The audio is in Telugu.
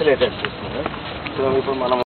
రిలేటెడ్ తీసుకున్నాం సో ఇప్పుడు మనం